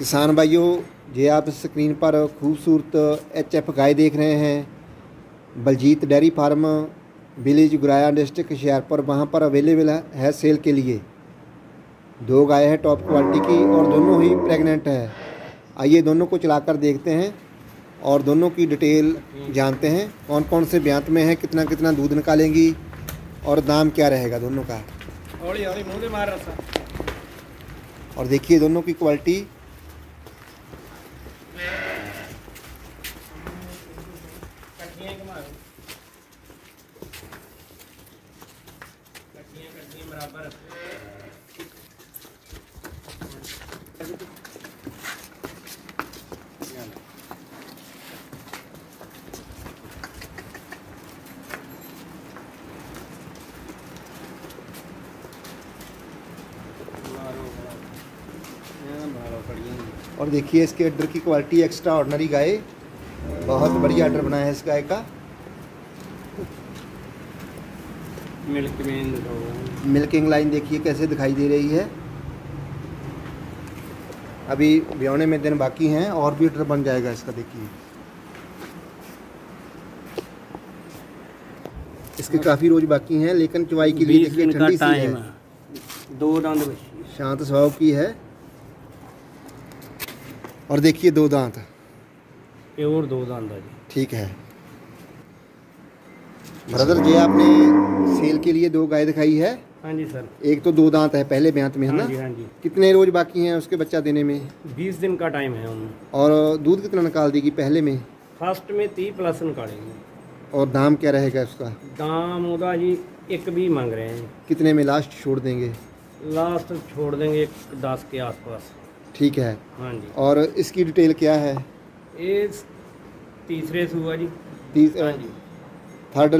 किसान भाइयों जे आप स्क्रीन पर खूबसूरत एच एफ़ गाय देख रहे हैं Baljeet dairy farm village Guraya district Hoshiarpur वहाँ पर अवेलेबल है सेल के लिए। दो गाय है टॉप क्वालिटी की और दोनों ही प्रेग्नेंट है। आइए दोनों को चलाकर देखते हैं और दोनों की डिटेल जानते हैं कौन कौन से ब्यांत में है कितना कितना दूध निकालेंगी और दाम क्या रहेगा दोनों का। और देखिए दोनों की क्वालिटी और देखिए इसके अड्डर की क्वालिटी एक्स्ट्रा ऑर्डनरी गाय। बहुत बढ़िया अड्डर बनाया है इस गाय का। मिल्किंग लाइन देखिए कैसे दिखाई दे रही है। अभी ब्योने में दिन बाकी हैं और भी अड्डर बन जाएगा इसका देखिए। इसके काफ़ी रोज बाकी हैं लेकिन चुवाई के लिए देखिए ठंडी सी है। है। दो दांत शांत स्वभाव की है। और देखिए दो दांत। प्योर दो दांत ठीक है। ब्रदर जी आपने सेल के लिए दो गाय दिखाई है। हाँ जी सर एक तो दो दांत है पहले ब्यांत में है ना? हाँ जी, हाँ जी। कितने रोज बाकी हैं उसके बच्चा देने में? बीस दिन का टाइम है उन्हें और दूध कितना निकाल देगी पहले में? फ़र्स्ट में तीस प्लस निकालेंगे। और दाम क्या रहेगा उसका? दाम उदा जी एक भी मांग रहे हैं। कितने में लास्ट छोड़ देंगे? लास्ट छोड़ देंगे एक दस के आसपास। ठीक है। हाँ जी। और इसकी डिटेल क्या है? ये तीसरे हुआ जी। तीस हाँ जी। थर्ड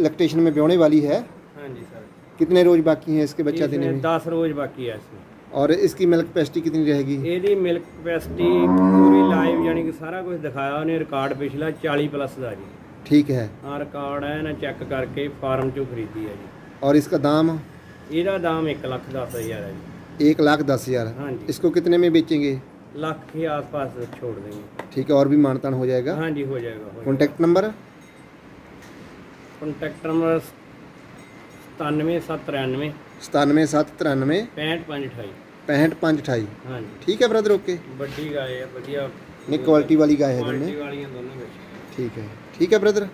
लक्टेशन में ब्योने वाली है हाँ जी सर कितने रोज बाकी हैं इसके बच्चा देने में दस रोज बाकी है इसमें और इसकी मिल्क पेस्टी कितनी रहेगी ਇਹਦੀ ਮਿਲਕ ਕਪੈਸਿਟੀ ਪੂਰੀ ਲਾਈਵ ਯਾਨੀ ਕਿ ਸਾਰਾ ਕੁਝ ਦਿਖਾਇਆ ਉਹਨੇ ਰਿਕਾਰਡ ਪਿਛਲਾ 40 ਪਲੱਸ ਦਾ ਜੀ ठीक है ਆ ਰਿਕਾਰਡ ਹੈ ਨਾ ਚੈੱਕ ਕਰਕੇ ਫਾਰਮ ਚੋਂ ਖਰੀਦੀ ਹੈ ਜੀ और इसका दाम ਇਹਦਾ ਦਾਮ 1 ਲੱਖ 10 ਹਜ਼ਾਰ ਹੈ ਜੀ एक लाख दस हजार हाँ जी इसको कितने में बेचेंगे ਲੱਖ के आसपास छोड़ देंगे ठीक है और भी मानतान हो जाएगा हाँ जी हो जाएगा हो जाएगा कॉन्टैक्ट नंबर कॉन्टैक्ट नंबर सतानवे सत्त तिरानवे सतानवे सत्त तिरानवे पैंठ पंज अठाई पैंठ पंज अठाई हाँ जी। ठीक है ब्रदर ओके बड़ी गाय है बढ़िया। नहीं क्वालिटी वाली गाय है ठीक है ठीक है ब्रदर